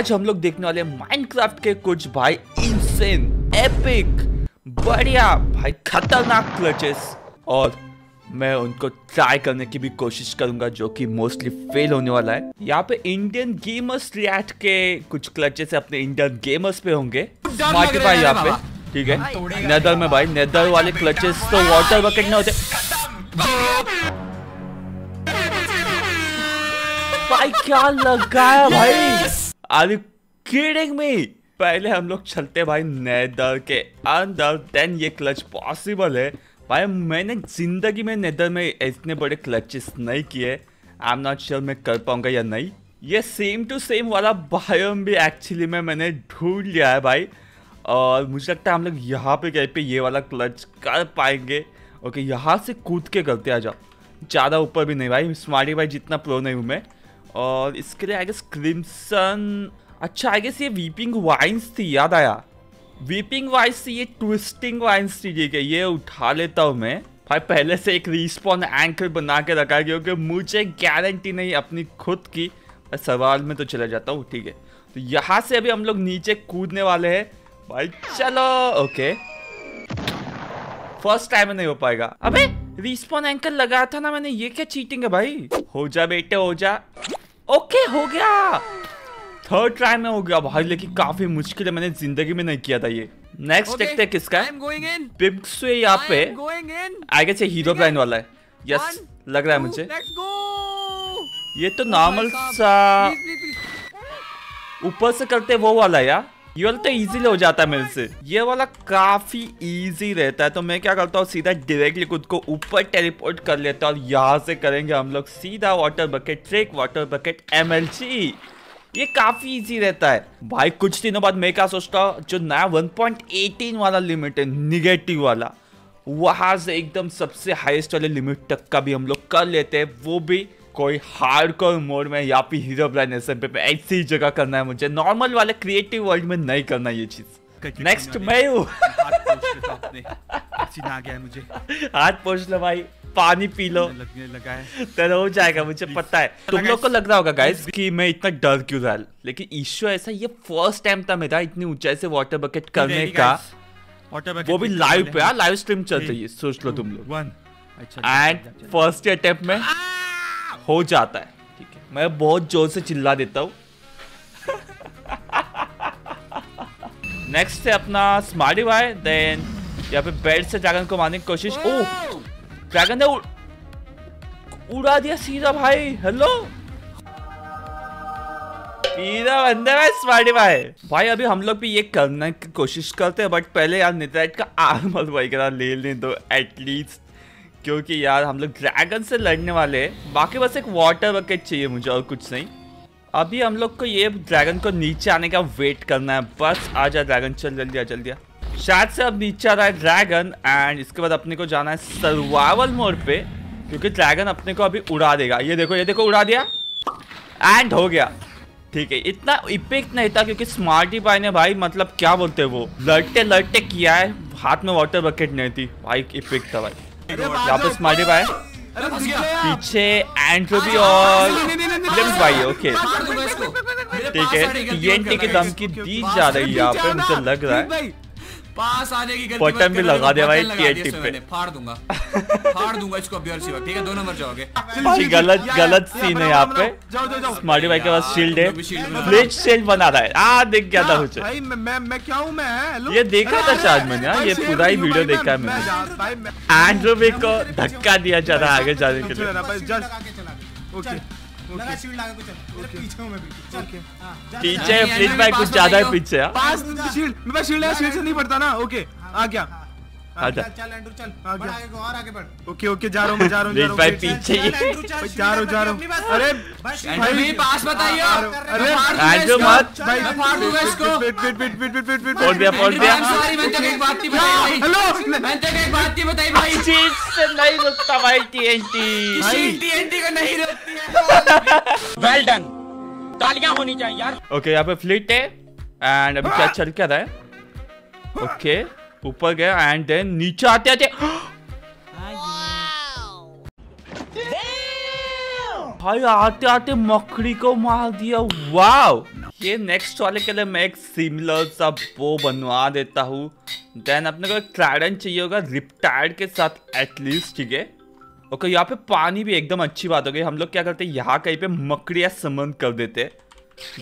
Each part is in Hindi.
आज हम लोग देखने वाले माइनक्राफ्ट के कुछ भाई इंसेन एपिक बढ़िया भाई खतरनाक क्लचेस और मैं उनको ट्राई करने की भी कोशिश करूँगा जो कि मोस्टली फेल होने वाला है। यहाँ पे इंडियन गेमर्स रिएक्ट के कुछ क्लचेस अपने इंडियन गेमर्स पे होंगे। स्मार्ट भाई यहाँ पे ठीक है? नेदर में भाई नेदर वाले क्लचेस तो वाटर बकेट में होते। भाई क्या लगा है भाई? आर यू किडिंग मी पहले हम लोग चलते भाई नेदर के अंदर। देन ये क्लच पॉसिबल है। भाई मैंने ज़िंदगी में नेदर में इतने बड़े क्लचेस नहीं किए। आई एम नॉट श्योर मैं कर पाऊँगा या नहीं। ये सेम टू सेम वाला बायोम भी एक्चुअली में मैंने ढूंढ लिया है भाई। और मुझे लगता है हम लोग यहाँ पे गए पे ये वाला क्लच कर पाएँगे। ओके यहाँ से कूद के करते आ जाओ। ज़्यादा ऊपर भी नहीं भाई। स्मार्टी भाई जितना प्रो नहीं हूँ मैं। और इसके लिए आई गेस क्रिम्सन अच्छा आई गेस ये वीपिंग वाइन्स थी, याद आया? वीपिंग वाइन्स थी, ये ट्विस्टिंग वाइन्स थी, ठीक है, ये उठा लेता हूँ मैं। भाई, पहले से एक रिस्पॉन एंकर बना के रखा क्योंकि मुझे गारंटी नहीं अपनी खुद की। सवाल में तो चला जाता हूँ, ठीक है। तो यहाँ से अभी हम लोग नीचे कूदने वाले हैं। भाई, चलो, ओके। फ़र्स्ट टाइम में नहीं हो पाएगा। अबे रिस्पॉन एंकर लगाया था ना मैंने, ये क्या चीटिंग है भाई? हो जा बेटे, हो जा। ओके हो गया। थर्ड ट्राई में हो गया भाई लेकिन काफ़ी मुश्किल है मैंने ज़िंदगी में नहीं किया था ये। नेक्स्ट Okay, देखते हैं किसका से यहाँ पे. आगे से हीरो ब्राइन। ब्रांड वाला है। यस yes, लग रहा है मुझे। ये तो Oh नॉर्मल सा please, please. ऊपर से करते वो वाला यार ये वाला तो इजीली हो जाता है मेरे से। ये वाला काफ़ी इजी रहता है। तो मैं क्या करता हूँ, सीधा डायरेक्टली खुद को ऊपर टेलीपोर्ट कर लेता हूँ यहाँ से करेंगे हम लोग सीधा water bucket trick water bucket MLG ये काफ़ी इजी रहता है। भाई, कुछ दिनों बाद मैं क्या सोचता हूँ, जो नया 1.18 वाला लिमिट है निगेटिव वाला, वहाँ से एकदम सबसे हाईएस्ट वाले लिमिट तक का भी हम लोग कर लेते हैं। वो भी कोई हार्ड हार्डकोर मोड में या फिर हीरो एस पे ऐसी जगह करना है मुझे। नॉर्मल वाले क्रिएटिव वर्ल्ड में नहीं करना ये चीज़। नेक्स्ट मैं हूँ। हूँ है मुझे। हाथ पोछ लो भाई पानी पी लो। लगने लगा है। तेरा हो जाएगा मुझे पता है। तुम लोग को लग रहा होगा गाइस कि मैं इतना डर क्यों रहा? लेकिन इश्यू ऐसा ये फ़र्स्ट टाइम था मेरा इतनी ऊंचाई से वाटर बकेट करने का? Water bucket वो भी लाइव पे लाइव स्ट्रीम चल रही है सोच लो तुम लोग. अच्छा, एंड। फ़र्स्ट अटेम्प्ट में हो जाता है। ठीक है? मैं बहुत ज़ोर से चिल्ला देता हूँ। नेक्स्ट है अपना स्मार्टी भाई देन यहाँ पे बेड से ड्रैगन को मारने की कोशिश। ओ ड्रैगन ने उड़- उड़ा दिया सीधा भाई। हेलो सीधा बंदे भाई स्मार्टी भाई भाई अभी हम लोग भी ये करने की कोशिश करते हैं बट पहले यार का आर्मर वगैरह ले लें दो एटलीस्ट क्योंकि यार, हम लोग ड्रैगन से लड़ने वाले हैं। बाकी बस एक वाटर बकेट चाहिए मुझे और कुछ नहीं। अभी हम लोग को ये ड्रैगन को नीचे आने का वेट करना है। बस, आ जा ड्रैगन चल जल्दी, आ जल्दी शायद से अब नीचे आ रहा है ड्रैगन एंड इसके बाद अपने को जाना है सर्वाइवल मोड पे, क्योंकि ड्रैगन अपने को अभी उड़ा देगा। ये देखो ये देखो, उड़ा दिया। एंड हो गया। ठीक है, इतना इपिक नहीं था क्योंकि स्मार्टी भाई ने भाई मतलब क्या बोलते हैं वो? लड़ते लड़ते किया है। हाथ में वाटर बकेट नहीं थी। भाई इपिक था भाई। यहाँ पे स्मार्टी भाई। पीछे एंट्रोपी और नहीं, नहीं, नहीं, लिम्स भाई ओके मार। मेरे ठीक है टीएनटी के दम की धमकी दी जा रही है यहाँ पे मुझे लग रहा है पास आने की गलती बटन भी लगा दिया भाई लगा दिया पे। फाड़ दूँगा फाड़ दूँगा इसको अभी और सिवा ठीक है दो नंबर जाओगे गलत गलत सीन है यहाँ पे जाओ जाओ जाओ स्मार्टी भाई के पास शील्ड है ब्लिच शील्ड बना रहा है आ दिख गया था मुझे भाई मैं मैं मैं क्या हूँ मैं हेलो ये देखा था शायद मैंने हाँ, ये पूरा ही वीडियो देखा है मैंने एंड्रोबी को धक्का दिया जा रहा है आगे जाने के लिए। ओके लगा शील्ड लगा के चल तेरे पीछे हूँ मैं बिल्कुल। चल। हाँ, पीछे फ्लिप भाई कुछ ज़्यादा है। पीछे है? पास शील्ड मेरे पास शील्ड है शील्ड से नहीं पड़ता ना। ओके आ गया। हाँ, आजा। चल चल एंड्रू चल। आ बढ़ आगे और आगे बढ़। ओके ओके जा रहा हूँ मैं जा रहा हूँ जा फ्लिप रहा भाई पीछे ही भाई, जा रहा हूँ, जा रहा हूँ। अरे, भाई, भी पास बताइयो अरे, एंड्रू मत। भाई मैं फाड़ दूँगा इसको। Wait wait wait wait wait wait wait दिया फोड़ दिया sorry, मैंने तेरे एक बात नहीं बताई। हेलो मैंने तेरे एक बात नहीं बताई भाई। चीज़ से नहीं रुकता भाई टीएनटी शील्ड TNT को नहीं रोकती है। वेल डन तालियाँ होनी चाहिए यार। ओके यहाँ पे फ्लिट है एंड अभी क्या चल क्या रहा है? ओके ऊपर गया एंड देन नीचे आते आते भाई, आते आते मकड़ी को मार दिया। वाव ये नेक्स्ट वाले के लिए मैं एक सिमिलर सा वो बनवा देता हूँ। देन अपने को एक चाहिए होगा रिपटायर्ड के साथ एटलीस्ट ठीक है? ओके यहाँ पे पानी भी एकदम अच्छी बात हो गई। हम लोग क्या करते हैं, यहाँ कहीं पे मकड़ियाँ समन कर देते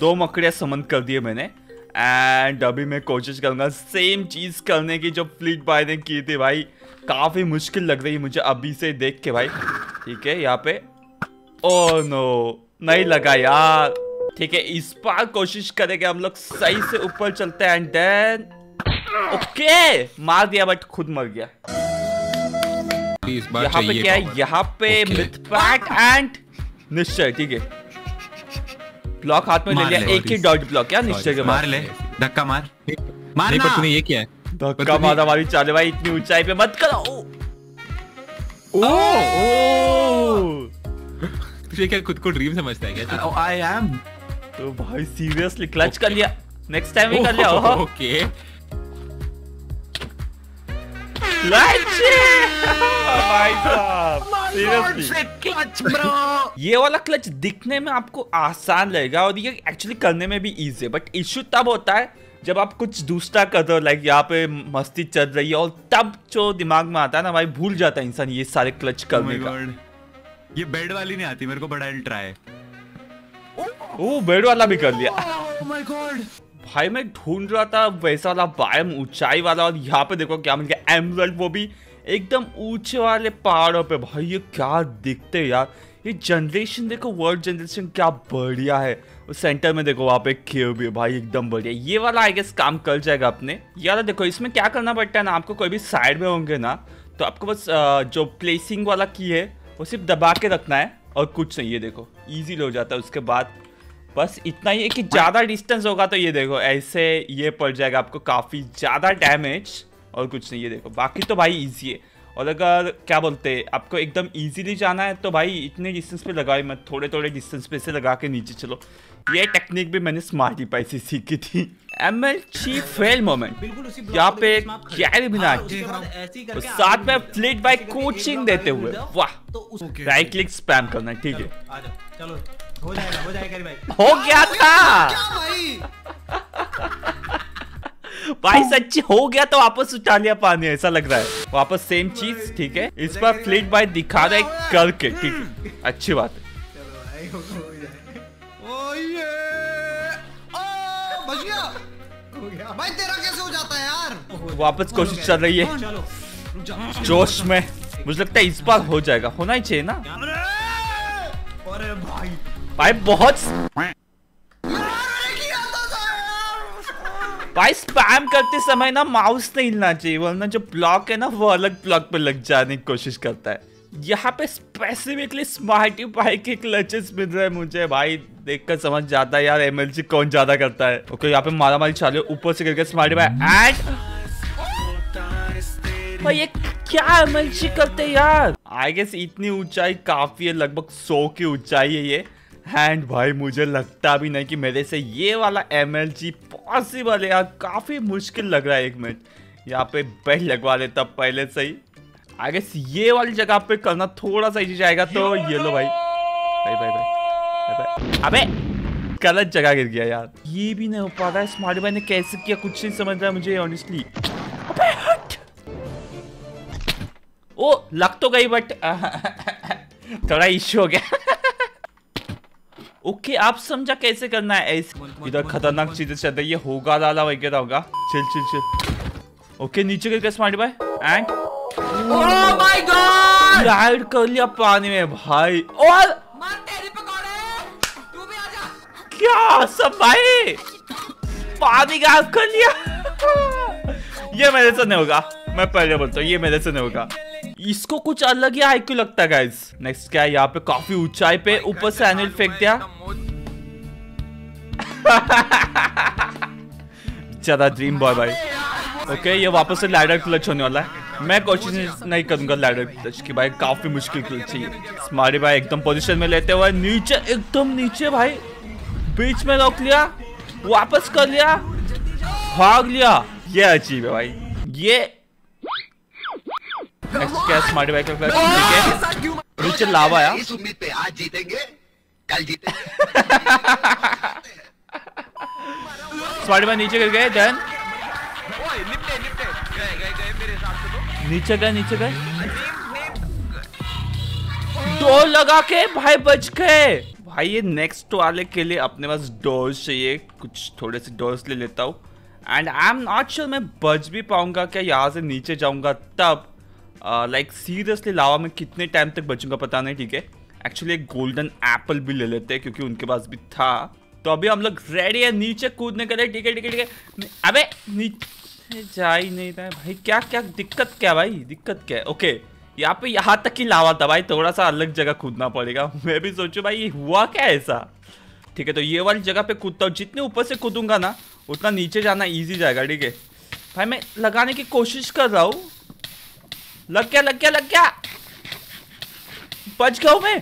दो मकड़ियाँ समन कर दिए मैंने। एंड अभी मैं कोशिश करूँगा सेम चीज़ करने की जो फ्लीट बाय ने की थी भाई। काफ़ी मुश्किल लग रही है मुझे अभी से देख के भाई। ठीक है यहाँ पे। ओ नो नहीं लगा यार। ठीक है इस बार कोशिश करेंगे हम लोग सही से ऊपर चलते हैं। एंड देन ओके मार दिया बट खुद मर गया। यहाँ पे क्या है? यहाँ पे मिथ पैट एंड निश्चय ठीक है। ब्लॉक हाथ में ले लिया एक ही डॉट ब्लॉक क्या निश्चय के मार ले धक्का मार। मार ना पर तूने ये किया है। धक्का मार हमारी चाले भाई इतनी ऊंचाई पे मत करो। ओ ओ तुझे क्या खुद को ड्रीम समझता है क्या? आई एम तो भाई सीरियसली क्लच कर लिया। नेक्स्ट टाइम भी कर लिया ओके ये वाला क्लच दिखने में आपको आसान लगेगा और ये एक्चुअली करने में भी इजी है बट इश्यू तब होता है जब आप कुछ दूसरा कर रहे हो लाइक यहाँ पे मस्ती चल रही है और तब जो दिमाग में आता है ना भाई भूल जाता है इंसान ये सारे क्लच Oh करने my का। God. ये बेड वाली नहीं आती मेरे को बड़ा ट्राई ओ बेड वाला भी कर लिया। Oh. भाई मैं ढूंढ रहा था वैसा वाला बायम ऊंचाई वाला और यहाँ पे देखो क्या मिल गया, एमरल्ड वो भी एकदम ऊँचे वाले पहाड़ों पे। भाई ये क्या दिखते यार, ये जनरेशन देखो वर्ल्ड जनरेशन क्या बढ़िया है। उस सेंटर में देखो वहाँ पे केव भी भाई एकदम बढ़िया। ये वाला आई गेस काम कर जाएगा अपने। यार देखो इसमें क्या करना पड़ता है ना, आपको कोई भी साइड में होंगे ना तो आपको बस जो प्लेसिंग वाला की है, वो सिर्फ़ दबा के रखना है और कुछ नहीं, ये देखो इजी हो जाता है। उसके बाद बस इतना ही है कि ज़्यादा डिस्टेंस होगा तो ये देखो ऐसे ये पड़ जाएगा आपको काफ़ी ज़्यादा डैमेज और कुछ नहीं ये देखो बाकी तो भाई इजी है। और अगर क्या बोलते हैं आपको एकदम इजीली जाना है तो भाई इतने डिस्टेंस पे लगाई मत थोड़े थोड़े डिस्टेंस पे से लगा के नीचे चलो। ये टेक्निक भी मैंने स्मार्टी पाई से सीखी थी। M L G fail moment यहाँ पे कर बिना हाँ, साथ में फ्लिट बाय ऐसे कोचिंग देते हुए। वाह। राइट क्लिक स्पैम करना ठीक है। हो जाएगा हो जाएगा भाई। हो गया था। भाई? भाई सच्ची हो गया तो वापस उठा लिया पानी ऐसा लग रहा है। वापस सेम चीज़ ठीक है? इस बार फ्लिट बाय दिखा रहा करके ठीक है? अच्छी बात है। चलो भाई ओ ये। ओ गया। भाई तेरा कैसे हो जाता है यार? वापस कोशिश चल रही है। चलो। जोश में। मुझे लगता है इस बार हो जाएगा। होना ही चाहिए ना। अरे भाई। भाई बहुत भाई स्पैम करते समय ना माउस नहीं हिलना चाहिए, वरना जो ब्लॉक है ना, वो अलग ब्लॉक पे लग जाने की कोशिश करता है। यहाँ पे स्पेसिफिकली स्मार्टी पाई के क्लचेस मिल रहे हैं मुझे। भाई देखकर समझ जाता है यार एमएलसी कौन ज़्यादा करता है। ओके यहाँ पे मारा मारी चालू ऊपर से करके स्मार्टी पाई एंड भाई ये क्या एमएलसी करते यार? आई गेस इतनी ऊंचाई काफ़ी है, लगभग सौ की ऊंचाई है ये। एंड भाई मुझे लगता भी नहीं कि मेरे से ये वाला एम एल जी पॉसिबल है। यार काफ़ी मुश्किल लग रहा है एक मिनट यहाँ पे बेल्ट लगवा लेता पहले से ही। आई गेस ये वाली जगह पे करना थोड़ा सा इजी जाएगा तो ये लो भाई। भाई भाई भाई भाई भाई। अबे गलत जगह गिर गया यार। ये भी नहीं हो पा रहा है। स्मार्ट भाई ने कैसे किया? कुछ नहीं समझ रहा मुझे ऑनेस्टली ओ लग तो गई बट थोड़ा इश्यू हो गया। ओके आप समझा कैसे करना है? ऐसे इधर खतरनाक चीज़ें चल रही है। होगा लाला वगैरह होगा। Chill chill chill. ओके नीचे करके स्मार्ट भाई। And Oh God! लाइट कर लिया पानी में भाई। और मार तेरे पकौड़े! तू भी आजा क्या सब भाई? पानी गायब कर लिया। ये मेरे से नहीं होगा। मैं पहले बोलता हूँ ये मेरे से नहीं होगा। इसको कुछ अलग ही हाई क्यों लगता है गाइस नेक्स्ट क्या है? यहाँ पे काफ़ी ऊंचाई पे ऊपर से एनुअल फेंक दिया। ज़्यादा ड्रीम बॉय भाई। ओके ये वापस से लैडर क्लच होने वाला है। मैं कोशिश नहीं करूँगा लैडर क्लच की भाई काफ़ी मुश्किल क्लच चाहिए स्मार्टी भाई एकदम पोजीशन में लेते हुए नीचे एकदम नीचे भाई। बीच में रोक लिया वापस कर लिया भाग लिया। ये अचीव है भाई। ये नेक्स्ट क्या स्मार्टी भाई ठीक है? नीचे लावा यार इस उम्मीद पे आज जीतेंगे कल जीतेंगे नीचे गिर गए देन ओए निपटे निपटे। गए गए गए मेरे हिसाब से तो। नीचे गए नीचे गए। डोर लगा के भाई बच गए। भाई ये नेक्स्ट वाले के लिए अपने पास डोर्स चाहिए। कुछ थोड़े से डोर्स ले लेता हूँ। And I am not sure मैं बच भी पाऊँगा क्या यहाँ से नीचे जाऊँगा तब। लाइक सीरियसली लावा में कितने टाइम तक बचूँगा पता नहीं, ठीक है? एक्चुअली एक गोल्डन एप्पल भी ले लेते हैं, क्योंकि उनके पास भी था। तो अभी हम लोग रेडी है, नीचे कूदने के लिए, ठीक है ठीक है ठीक है। अबे, नीचे जा ही नहीं है। भाई, क्या क्या दिक्कत क्या भाई? दिक्कत क्या है? ओके यहाँ पे यहाँ तक ही लावा था भाई, थोड़ा सा अलग जगह कूदना पड़ेगा। मैं भी सोचू, भाई हुआ क्या ऐसा? ठीक है तो ये वाली जगह पे कूदता हूँ। जितने ऊपर से कूदूँगा ना, उतना नीचे जाना ईजी जाएगा, ठीक है। भाई, मैं लगाने की कोशिश कर रहा हूँ। लग गया लग गया लग गया। बच गया मैं।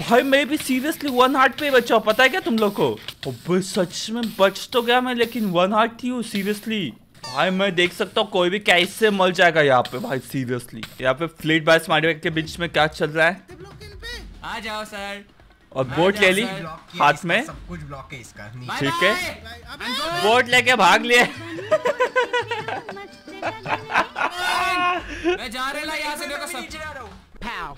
भाई मैं भी सीरियसली वन हार्ट पे बचा हूँ पता है क्या तुम लोग को? अबे सच में बच तो गया मैं लेकिन वन हार्ट थी हूँ सीरियसली भाई मैं देख सकता हूँ कोई भी कैसे मर जाएगा यहाँ पे भाई सीरियसली यहाँ पे फ्लीट बाय स्मार्ट के बीच में क्या चल रहा है? आ जाओ सर। और बोट ले ली हाथ में। सब कुछ ब्लॉक है इसका ठीक है। बोट लेके भाग लिए। मैं जा रहा यहाँ से देखो सब।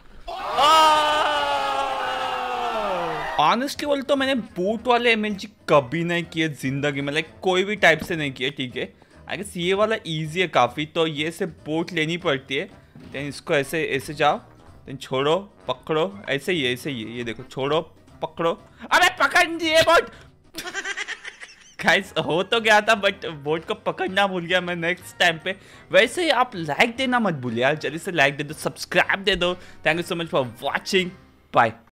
ऑनेस्टली बोल तो मैंने बूट वाले एमएलजी कभी नहीं किए ज़िंदगी में लाइक कोई भी टाइप से नहीं किए ठीक है? आई गेस ये वाला इजी है काफ़ी तो ये से बोट लेनी पड़ती है। देन इसको ऐसे ऐसे जाओ देन छोड़ो पकड़ो ऐसे ही ऐसे ही ये देखो छोड़ो पकड़ो। अरे पकड़ दिए बोट गाइस हो तो गया था बट बोट को पकड़ना भूल गया मैं नेक्स्ट टाइम पे। वैसे ही आप लाइक देना मत भूलिए यार, जल्दी से लाइक दे दो सब्सक्राइब दे दो। Thank you so much for watching bye